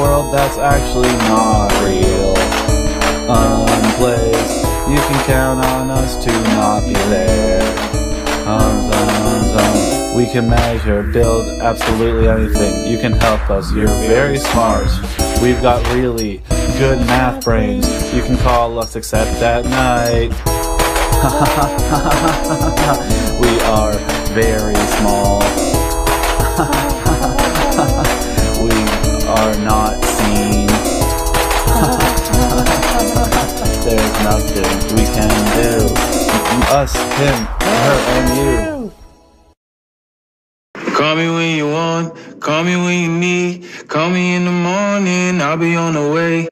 world that's actually not real. Unplace, you can count on us to not be there. Um, um, um, we can measure, build absolutely anything. You can help us, you're very smart. We've got really good math brains. You can call us except at night. we are very are not seen. There's nothing we can do. Us, him, her, and you. Call me when you want, call me when you need. Call me in the morning, I'll be on the way.